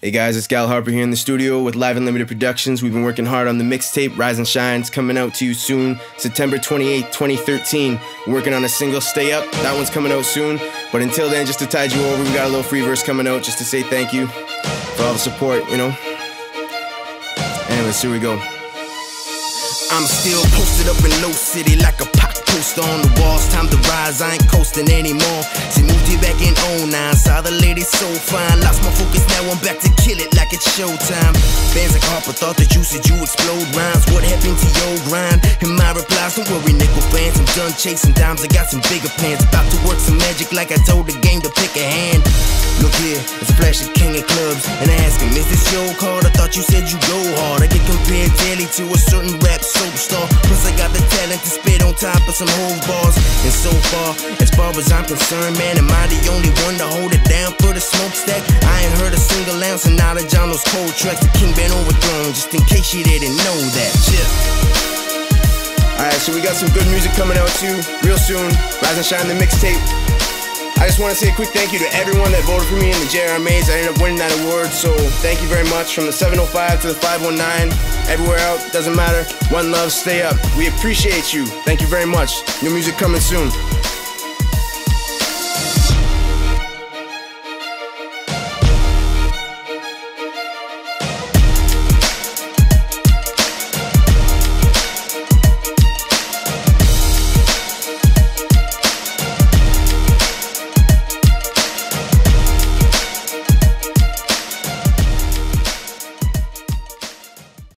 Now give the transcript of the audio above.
Hey guys, it's Gal Harper here in the studio with Live Unlimited Productions. We've been working hard on the mixtape Rise and Shine. Shine's coming out to you soon, September 28, 2013. We're working on a single Stay Up. That one's coming out soon. But until then, just to tide you over, we got a little free verse coming out just to say thank you for all the support, you know. Anyways, here we go. I'm still posted up in Low City like a pop poster on the walls. Time to rise, I ain't coasting anymore. She moved here back in 09, saw the lady so fine. Back to kill it like it's showtime. Fans like Harper thought that you said you explode rhymes. What happened to your grind? And my replies, don't worry, nickel fans. I'm done chasing dimes, I got some bigger plans. About to work some magic like I told the game to pick a hand. Look here, it's flash of king of clubs. And I ask him, is this your card? I thought you said you go hard. I get compared daily to a certain rap soap star. Plus, I got the talent to spit on top of some whole bars. And so far, as far as I'm concerned, man, am I the only one knowledge on those cold tracks. The king been overthrown, just in case you didn't know that. Yeah. Alright, so we got some good music coming out too, real soon. Rise and Shine the mixtape. I just want to say a quick thank you to everyone that voted for me in the JRMAs. I ended up winning that award, so thank you very much. From the 705 to the 519, everywhere else, doesn't matter. One love, stay up. We appreciate you. Thank you very much. New music coming soon.